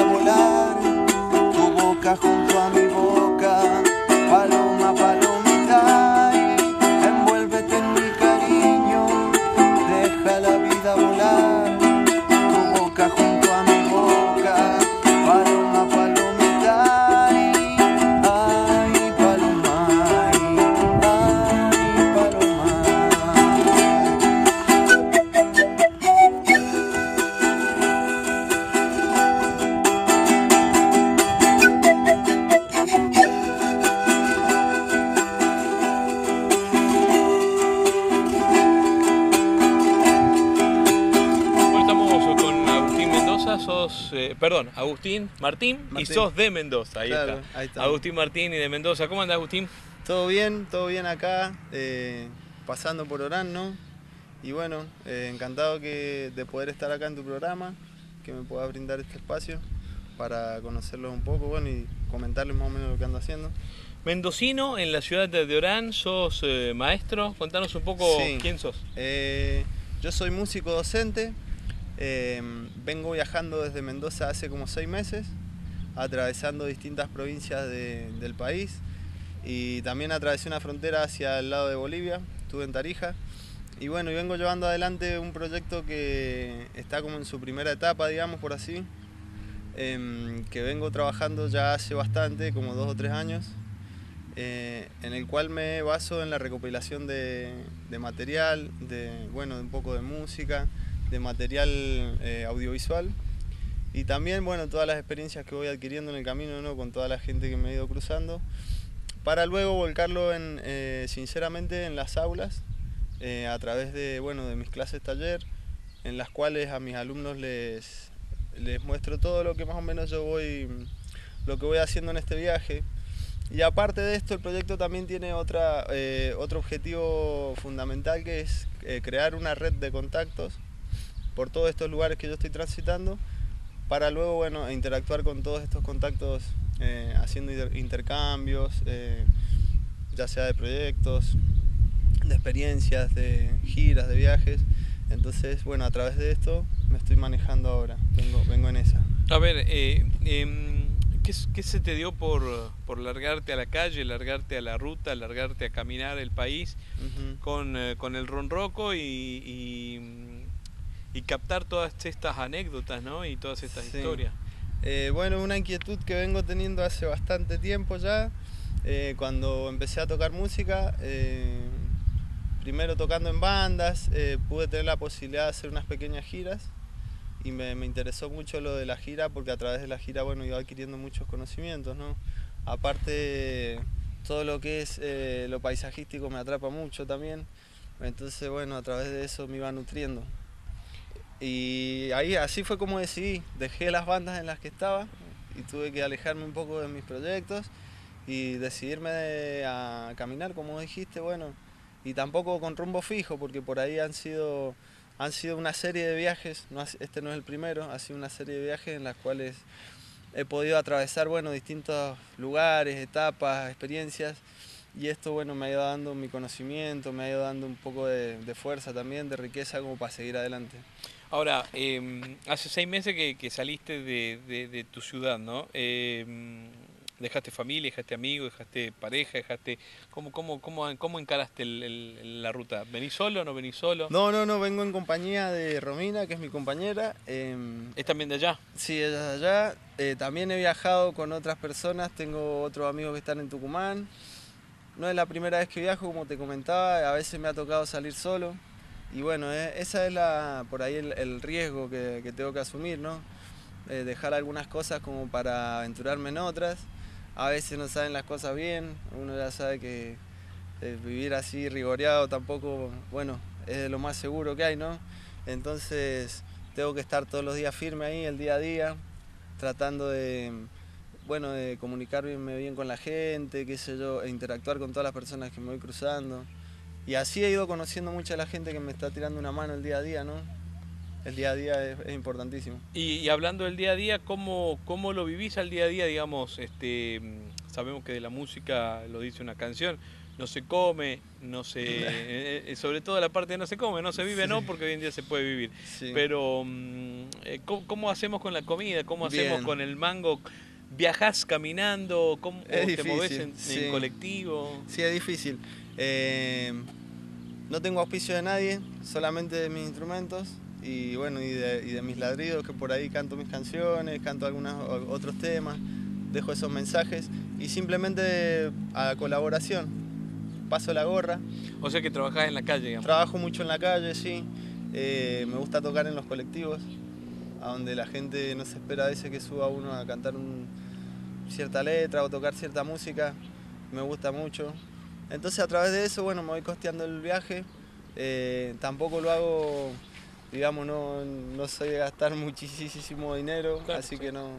a volar. Perdón, Agustín Martín, y sos de Mendoza. Ahí, está. Agustín Martín y de Mendoza. ¿Cómo anda Agustín? Todo bien, todo bien acá, eh, pasando por Orán, ¿no? Y bueno, eh, encantado que, de poder estar acá en tu programa, que me puedas brindar este espacio para conocerlos un poco, bueno, y comentarles más o menos lo que ando haciendo. Mendocino, en la ciudad de Orán, sos eh, maestro. Contanos un poco quién sos. yo soy músico docente, Em, vengo viajando desde Mendoza hace como seis meses, atravesando distintas provincias del país y también atravesé una frontera hacia el lado de Bolivia, estuve en Tarija. Y bueno, y vengo llevando adelante un proyecto que está como en su primera etapa, digamos por así, em, que vengo trabajando ya hace bastante, como dos o tres años, eh, en el cual me baso en la recopilación de, de material, de, bueno, de un poco de música, de material eh, audiovisual y también bueno todas las experiencias que voy adquiriendo en el camino ¿no? con toda la gente que me he ido cruzando para luego volcarlo en, eh, sinceramente en las aulas eh, a través de, bueno, de mis clases taller en las cuales a mis alumnos les, les muestro todo lo que más o menos yo voy lo que voy haciendo en este viaje y aparte de esto el proyecto también tiene otra, otro objetivo fundamental que es crear una red de contactos por todos estos lugares que yo estoy transitando para luego bueno, interactuar con todos estos contactos eh, haciendo intercambios, eh, ya sea de proyectos, de experiencias, de giras, de viajes. Entonces, bueno, a través de esto me estoy manejando ahora, vengo, vengo en esa. A ver, eh, em, ¿qué, se te dio por, por, largarte a la calle, largarte a la ruta, largarte a caminar el país con, con, el ronroco y y captar todas estas anécdotas ¿no? y todas estas historias. Eh, bueno, una inquietud que vengo teniendo hace bastante tiempo ya, eh, cuando empecé a tocar música, eh, primero tocando en bandas, pude tener la posibilidad de hacer unas pequeñas giras y me, interesó mucho lo de la gira porque a través de la gira bueno, iba adquiriendo muchos conocimientos. ¿no? Aparte, todo lo que es lo paisajístico me atrapa mucho también, entonces bueno, a través de eso me iba nutriendo. Y ahí así fue como decidí, dejé las bandas en las que estaba y tuve que alejarme un poco de mis proyectos y decidirme a caminar, como dijiste, bueno, y tampoco con rumbo fijo, porque por ahí han sido, han sido una serie de viajes, no, este no es el primero, ha sido una serie de viajes en las cuales he podido atravesar, bueno, distintos lugares, etapas, experiencias, y esto, bueno, me ha ido dando mi conocimiento, me ha ido dando un poco de, fuerza también, de riqueza como para seguir adelante. Ahora, em, hace seis meses que, saliste de, tu ciudad, ¿no? Em, dejaste familia, dejaste amigos, dejaste pareja, dejaste... ¿Cómo, cómo, cómo, cómo encaraste la ruta? ¿Venís solo o no venís solo? No, no, no, vengo en compañía de Romina, que es mi compañera. Em, ¿Es también de allá? Sí, ella es de allá. Eh, también he viajado con otras personas, tengo otros amigos que están en Tucumán. No es la primera vez que viajo, como te comentaba, a veces me ha tocado salir solo. Y bueno, eh, esa es la, por ahí el, riesgo que, tengo que asumir, ¿no? Eh, dejar algunas cosas como para aventurarme en otras a veces no saben las cosas bien, uno ya sabe que eh, vivir así rigoreado tampoco, bueno, es lo más seguro que hay, ¿no? Entonces tengo que estar todos los días firme ahí, el día a día, tratando de, bueno, de comunicarme bien con la gente, qué sé yo, e interactuar con todas las personas que me voy cruzando. Y así he ido conociendo mucha la gente que me está tirando una mano el día a día, ¿no? el día a día es, importantísimo. Y, hablando del día a día, ¿cómo, ¿cómo lo vivís al día a día? Digamos, este, sabemos que de la música lo dice una canción, no se come, no se, eh, eh, sobre todo la parte de no se come, no se vive, no, porque hoy en día se puede vivir. Pero, mm, eh, ¿cómo, hacemos con la comida? ¿Cómo hacemos con el mango? ¿Viajás caminando? ¿Cómo te movés en, colectivo? Sí, es difícil. no tengo auspicio de nadie, solamente de mis instrumentos y bueno, y de, mis ladridos, que por ahí canto mis canciones, canto algunos otros temas, dejo esos mensajes y simplemente a colaboración, paso la gorra. O sea que trabajás en la calle, digamos. Trabajo mucho en la calle, sí. Eh, me gusta tocar en los colectivos, a donde la gente no se espera a veces que suba uno a cantar cierta letra o tocar cierta música. Me gusta mucho. Entonces a través de eso, bueno, me voy costeando el viaje. Eh, tampoco lo hago digamos, no, no soy de gastar muchísimo dinero, así que no.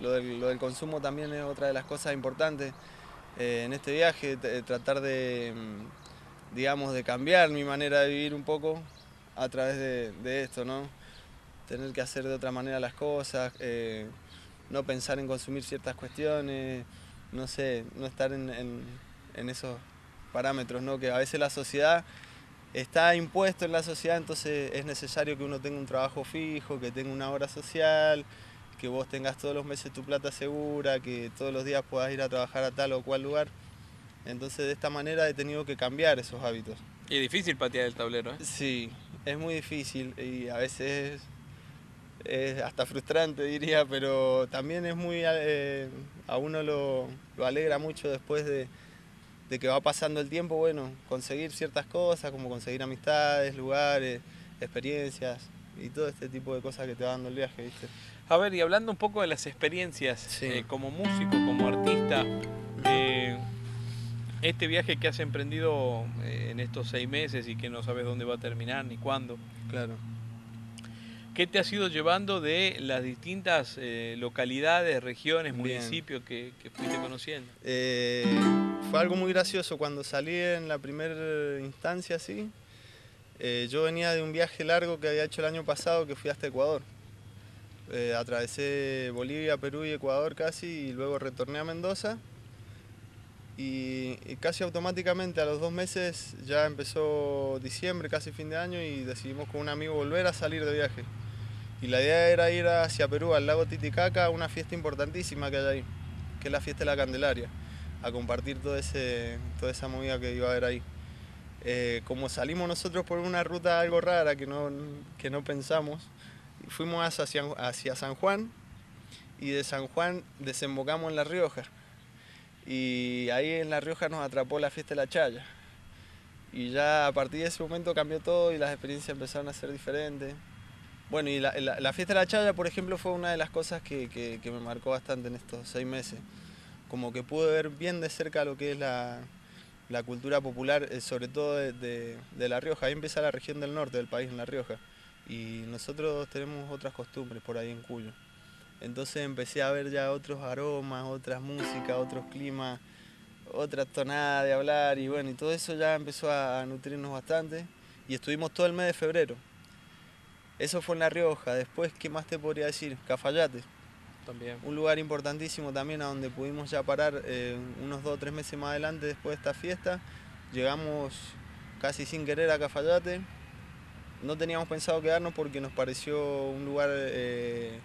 Lo del, consumo también es otra de las cosas importantes eh, en este viaje, tratar de, mm, digamos, de cambiar mi manera de vivir un poco a través de, esto, ¿no? Tener que hacer de otra manera las cosas, eh, no pensar en consumir ciertas cuestiones, no sé, no estar en, en esos parámetros, ¿no? Que a veces la sociedad está impuesto en la sociedad, entonces es necesario que uno tenga un trabajo fijo, que tenga una obra social, que vos tengas todos los meses tu plata segura, que todos los días puedas ir a trabajar a tal o cual lugar. Entonces de esta manera he tenido que cambiar esos hábitos. Y es difícil patear el tablero, ¿eh? Sí, es muy difícil y a veces es hasta frustrante diría, pero también es muy, eh, a uno lo alegra mucho después de, de que va pasando el tiempo, bueno, conseguir ciertas cosas, como conseguir amistades, lugares, experiencias y todo este tipo de cosas que te va dando el viaje, ¿viste? A ver, y hablando un poco de las experiencias, eh, como músico, como artista, eh, este viaje que has emprendido eh, en estos seis meses y que no sabes dónde va a terminar ni cuándo. Claro. ¿Qué te ha ido llevando de las distintas eh, localidades, regiones, municipios que, fuiste conociendo? Eh, fue algo muy gracioso cuando salí en la primera instancia, sí. Eh, yo venía de un viaje largo que había hecho el año pasado, que fui hasta Ecuador. atravesé Bolivia, Perú y Ecuador casi, y luego retorné a Mendoza. y, casi automáticamente a los dos meses ya empezó diciembre, casi fin de año, y decidimos con un amigo volver a salir de viaje. Y la idea era ir hacia Perú, al lago Titicaca, a una fiesta importantísima que hay ahí, que es la fiesta de la Candelaria, a compartir toda esa movida que iba a haber ahí. Eh, como salimos nosotros por una ruta algo rara que no, que no pensamos, fuimos hacia, hacia San Juan y de San Juan desembocamos en La Rioja. Y ahí en La Rioja nos atrapó la fiesta de la Chaya. Y ya a partir de ese momento cambió todo y las experiencias empezaron a ser diferentes. Bueno, y la, fiesta de la chaya, por ejemplo, fue una de las cosas que, me marcó bastante en estos seis meses. Como que pude ver bien de cerca lo que es la, cultura popular, eh, sobre todo de, La Rioja. Ahí empieza la región del norte del país, en La Rioja. Y nosotros tenemos otras costumbres por ahí en Cuyo. Entonces empecé a ver ya otros aromas, otras músicas, otros climas, otra tonada de hablar y bueno, y todo eso ya empezó a nutrirnos bastante. Y estuvimos todo el mes de febrero eso fue en La Rioja. Después, ¿qué más te podría decir? Cafayate. también. Un lugar importantísimo también a donde pudimos ya parar eh, unos dos o tres meses más adelante después de esta fiesta. Llegamos casi sin querer a Cafayate. No teníamos pensado quedarnos porque nos pareció un lugar eh,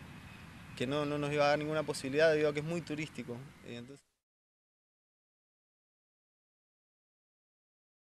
que no, no, nos iba a dar ninguna posibilidad debido a que es muy turístico. entonces...